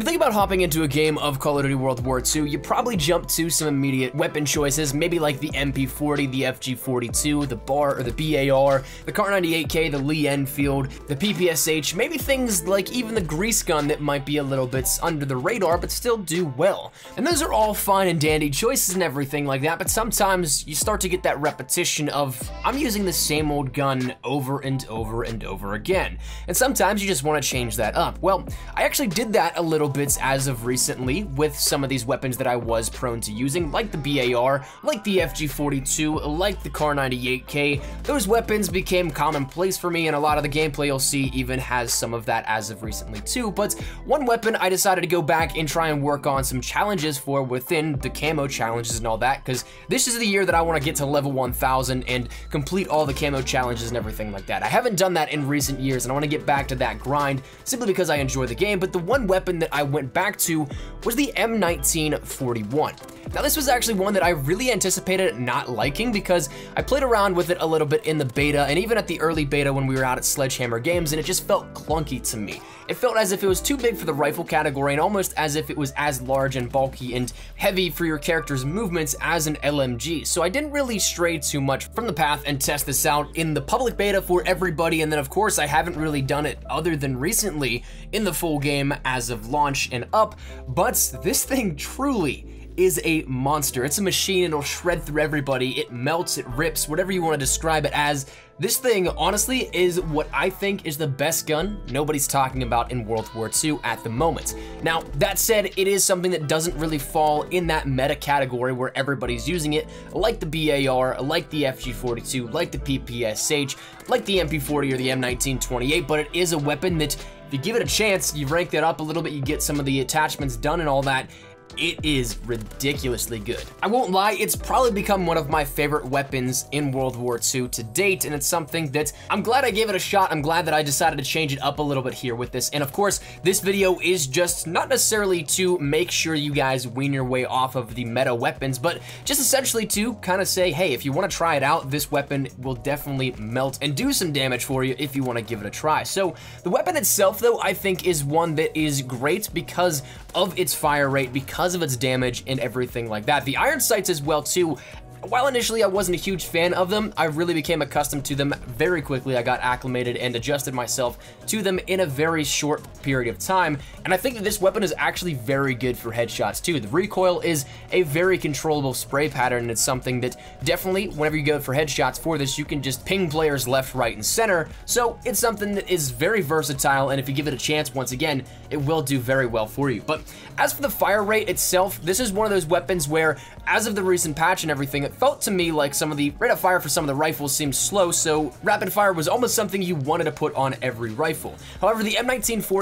When you think about hopping into a game of Call of Duty World War II, you probably jump to some immediate weapon choices, maybe like the MP40, the FG42, the BAR or the BAR, the Kar98K, the Lee Enfield, the PPSH, maybe things like even the grease gun that might be a little bit under the radar but still do well. And those are all fine and dandy choices and everything like that, but sometimes you start to get that repetition of, I'm using the same old gun over and over and over again. And sometimes you just want to change that up. Well, I actually did that a little bits as of recently with some of these weapons that I was prone to using, like the BAR, like the FG42, like the Kar98K. Those weapons became commonplace for me, and a lot of the gameplay you'll see even has some of that as of recently too. But one weapon I decided to go back and try and work on some challenges for within the camo challenges and all that, because this is the year that I want to get to level 1000 and complete all the camo challenges and everything like that. I haven't done that in recent years, and I want to get back to that grind simply because I enjoy the game, but the one weapon that I went back to was the M1941. Now this was actually one that I really anticipated not liking because I played around with it a little bit in the beta and even at the early beta when we were out at Sledgehammer Games and it just felt clunky to me. It felt as if it was too big for the rifle category and almost as if it was as large and bulky and heavy for your character's movements as an LMG. So I didn't really stray too much from the path and test this out in the public beta for everybody and then of course I haven't really done it other than recently in the full game as of launch and up, but this thing truly is a monster. It's a machine, it'll shred through everybody, it melts, it rips, whatever you want to describe it as. This thing, honestly, is what I think is the best gun nobody's talking about in World War II at the moment. Now, that said, it is something that doesn't really fall in that meta category where everybody's using it, like the BAR, like the FG42, like the PPSH, like the MP40 or the M1928, but it is a weapon that if you give it a chance, you rank that up a little bit, you get some of the attachments done and all that, it is ridiculously good. I won't lie, it's probably become one of my favorite weapons in World War II to date, and it's something that I'm glad I gave it a shot. I'm glad that I decided to change it up a little bit here with this. And of course, this video is just not necessarily to make sure you guys wean your way off of the meta weapons, but just essentially to kind of say, hey, if you want to try it out, this weapon will definitely melt and do some damage for you if you want to give it a try. So the weapon itself, though, I think is one that is great because of its fire rate, because of its damage and everything like that. The iron sights as well too while initially I wasn't a huge fan of them, I really became accustomed to them very quickly. I got acclimated and adjusted myself to them in a very short period of time, and I think that this weapon is actually very good for headshots too. The recoil is a very controllable spray pattern, and it's something that definitely, whenever you go for headshots for this, you can just ping players left, right, and center, so it's something that is very versatile, and if you give it a chance, once again, it will do very well for you. But as for the fire rate itself, this is one of those weapons where, as of the recent patch and everything, it felt to me like some of the rate of fire for some of the rifles seemed slow, so rapid fire was almost something you wanted to put on every rifle. However, the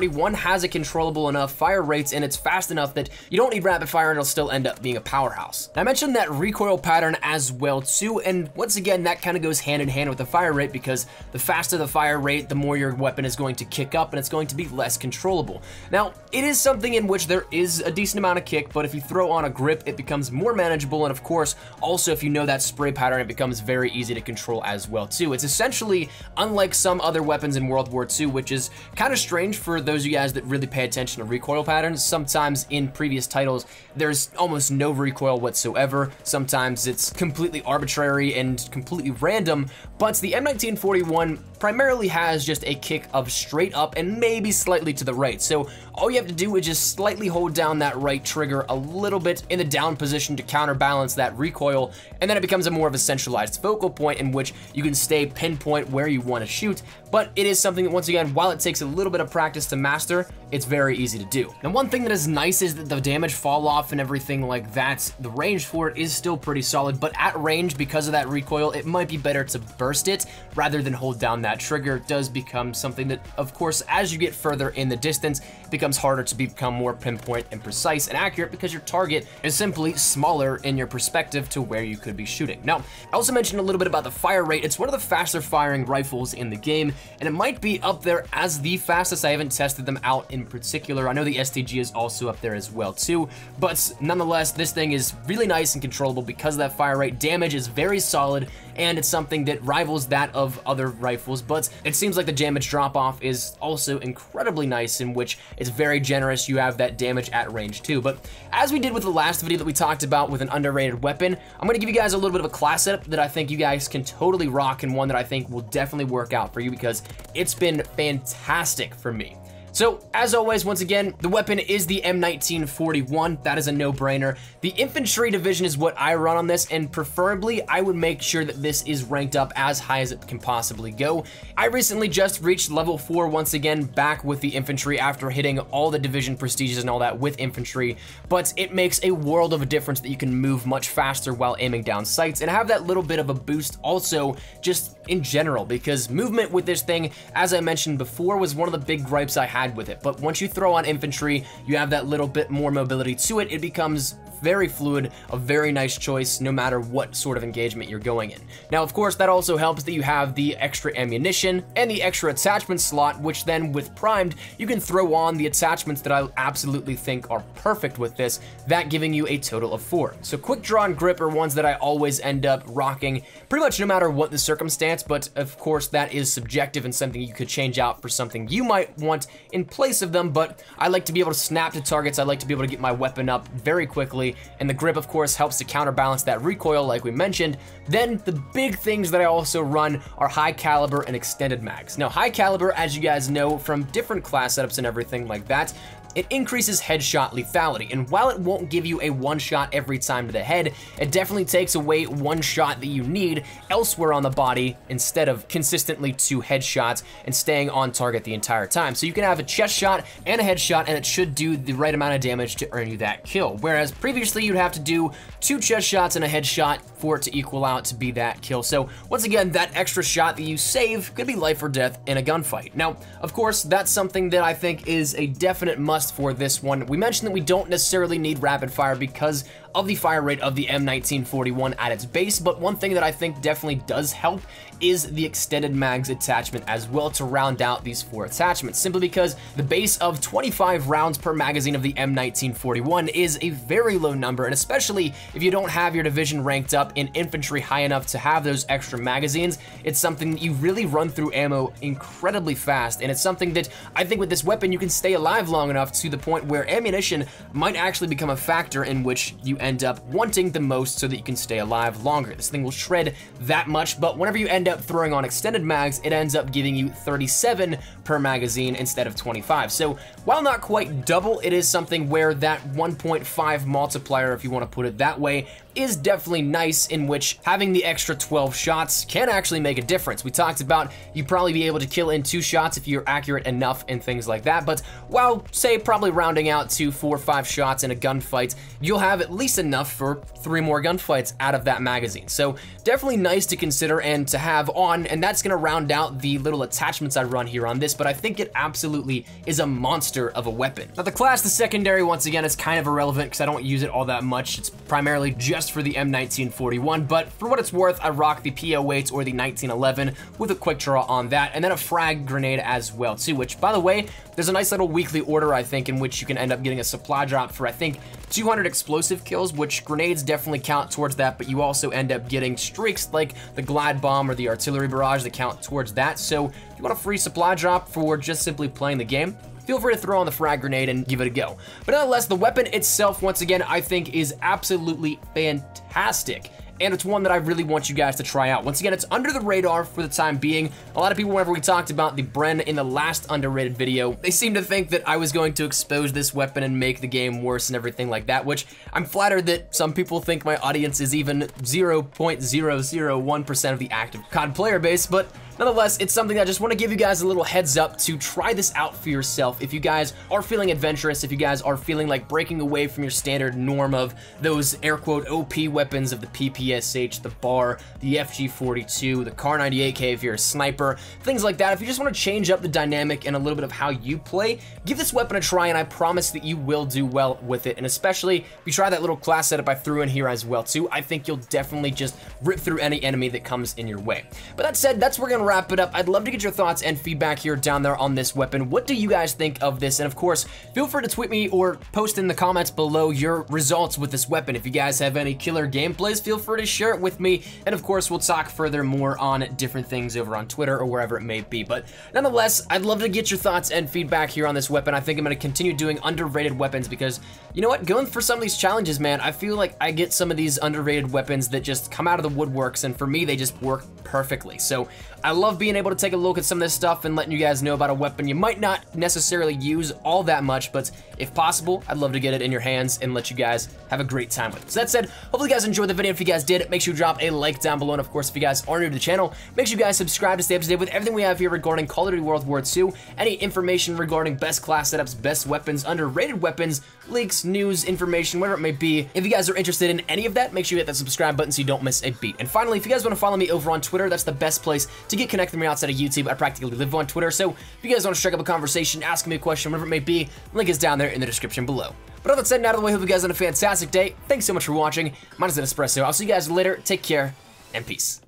M1941 has a controllable enough fire rates and it's fast enough that you don't need rapid fire and it'll still end up being a powerhouse. Now, I mentioned that recoil pattern as well too, and once again, that kind of goes hand in hand with the fire rate because the faster the fire rate, the more your weapon is going to kick up and it's going to be less controllable. Now, it is something in which there is a decent amount of kick, but if you throw on a grip, it becomes more manageable, and of course, also if you know that spray pattern, it becomes very easy to control as well too. It's essentially unlike some other weapons in World War II, which is kind of strange for those of you guys that really pay attention to recoil patterns. Sometimes in previous titles, there's almost no recoil whatsoever. Sometimes it's completely arbitrary and completely random, but the M1941 primarily has just a kick of straight up and maybe slightly to the right. So all you have to do is just slightly hold down that right trigger a little bit in the down position to counterbalance that recoil, and then it becomes a more of a centralized focal point in which you can stay pinpoint where you want to shoot, but it is something that once again, while it takes a little bit of practice to master, it's very easy to do. And one thing that is nice is that the damage fall off and everything like that, the range for it is still pretty solid, but at range, because of that recoil, it might be better to burst it rather than hold down that trigger does become something that, of course, as you get further in the distance, becomes harder to become more pinpoint and precise and accurate because your target is simply smaller in your perspective to where you could be shooting. Now, I also mentioned a little bit about the fire rate. It's one of the faster firing rifles in the game, and it might be up there as the fastest. I haven't tested them out in particular. I know the STG is also up there as well too, but nonetheless, this thing is really nice and controllable because of that fire rate. Damage is very solid, and it's something that rivals that of other rifles, but it seems like the damage drop-off is also incredibly nice in which it's very generous. You have that damage at range too. But as we did with the last video that we talked about with an underrated weapon, I'm gonna give you guys a little bit of a class setup that I think you guys can totally rock and one that I think will definitely work out for you because it's been fantastic for me. So, as always, once again, the weapon is the M1941. That is a no-brainer. The infantry division is what I run on this, and preferably, I would make sure that this is ranked up as high as it can possibly go. I recently just reached level 4 once again, back with the infantry after hitting all the division prestiges and all that with infantry, but it makes a world of a difference that you can move much faster while aiming down sights, and have that little bit of a boost also just in general, because movement with this thing, as I mentioned before, was one of the big gripes I had with it. But once you throw on infantry, you have that little bit more mobility to it. It becomes very fluid, a very nice choice no matter what sort of engagement you're going in. Now, of course, that also helps that you have the extra ammunition and the extra attachment slot, which then with primed, you can throw on the attachments that I absolutely think are perfect with this, that giving you a total of four. So quick draw and grip are ones that I always end up rocking pretty much no matter what the circumstance, but of course that is subjective and something you could change out for something you might want in place of them, but I like to be able to snap to targets, I like to be able to get my weapon up very quickly and the grip, of course, helps to counterbalance that recoil like we mentioned. Then the big things that I also run are high caliber and extended mags. Now, high caliber, as you guys know from different class setups and everything like that, it increases headshot lethality, and while it won't give you a one shot every time to the head, it definitely takes away one shot that you need elsewhere on the body instead of consistently two headshots and staying on target the entire time. So you can have a chest shot and a headshot, and it should do the right amount of damage to earn you that kill. Whereas previously you'd have to do two chest shots and a headshot for it to equal out to be that kill. So once again, that extra shot that you save could be life or death in a gunfight. Now, of course, that's something that I think is a definite must for this one. We mentioned that we don't necessarily need rapid fire because of the fire rate of the M1941 at its base, but one thing that I think definitely does help is the extended mags attachment as well to round out these four attachments, simply because the base of 25 rounds per magazine of the M1941 is a very low number, and especially if you don't have your division ranked up in infantry high enough to have those extra magazines, it's something you really run through ammo incredibly fast, and it's something that I think with this weapon you can stay alive long enough to the point where ammunition might actually become a factor in which you end up wanting the most so that you can stay alive longer. This thing will shred that much, but whenever you end up throwing on extended mags, it ends up giving you 37 per magazine instead of 25. So while not quite double, it is something where that 1.5 multiplier, if you want to put it that way, is definitely nice in which having the extra 12 shots can actually make a difference. We talked about you probably be able to kill in two shots if you're accurate enough and things like that, but while, say, probably rounding out to four or five shots in a gunfight, you'll have at least enough for three more gunfights out of that magazine. So definitely nice to consider and to have on, and that's gonna round out the little attachments I run here on this, but I think it absolutely is a monster of a weapon. Now the class, the secondary, once again, is kind of irrelevant because I don't use it all that much. It's primarily just for the M1941, but for what it's worth, I rock the P08 or the 1911 with a quick draw on that, and then a frag grenade as well too, which by the way, there's a nice little weekly order, I think, in which you can end up getting a supply drop for, I think, 200 explosive kills, which grenades definitely count towards that, but you also end up getting streaks like the glide bomb or the artillery barrage that count towards that. So if you want a free supply drop for just simply playing the game, feel free to throw on the frag grenade and give it a go. But nonetheless, the weapon itself, once again, I think is absolutely fantastic and it's one that I really want you guys to try out. Once again, it's under the radar for the time being. A lot of people, whenever we talked about the Bren in the last underrated video, they seem to think that I was going to expose this weapon and make the game worse and everything like that, which I'm flattered that some people think my audience is even 0.001% of the active COD player base, but Nonetheless, it's something I just want to give you guys a little heads up to try this out for yourself. If you guys are feeling adventurous, if you guys are feeling like breaking away from your standard norm of those air quote OP weapons of the PPSH, the BAR, the FG42, the Kar98K if you're a sniper, things like that. If you just want to change up the dynamic and a little bit of how you play, give this weapon a try and I promise that you will do well with it. And especially if you try that little class setup I threw in here as well too, I think you'll definitely just rip through any enemy that comes in your way. But that said, that's where we're going to wrap it up, I'd love to get your thoughts and feedback here down there on this weapon. What do you guys think of this? And of course, feel free to tweet me or post in the comments below your results with this weapon. If you guys have any killer gameplays, feel free to share it with me. And of course, we'll talk further more on different things over on Twitter or wherever it may be. But nonetheless, I'd love to get your thoughts and feedback here on this weapon. I think I'm going to continue doing underrated weapons because, you know what, going for some of these challenges, man, I feel like I get some of these underrated weapons that just come out of the woodworks, and for me, they just work perfectly. So I love being able to take a look at some of this stuff and letting you guys know about a weapon you might not necessarily use all that much, but if possible, I'd love to get it in your hands and let you guys have a great time with it. So that said, hopefully you guys enjoyed the video. If you guys did, make sure you drop a like down below. And of course, if you guys are new to the channel, make sure you guys subscribe to stay up to date with everything we have here regarding Call of Duty World War II, any information regarding best class setups, best weapons, underrated weapons, leaks, news, information, whatever it may be. If you guys are interested in any of that, make sure you hit that subscribe button so you don't miss a beat. And finally, if you guys want to follow me over on Twitter, that's the best place to get connected with me outside of YouTube. I practically live on Twitter, so if you guys want to strike up a conversation, ask me a question, whatever it may be, link is down there in the description below. But all that said out of the way, hope you guys had a fantastic day. Thanks so much for watching. Mine is an espresso. I'll see you guys later. Take care and peace.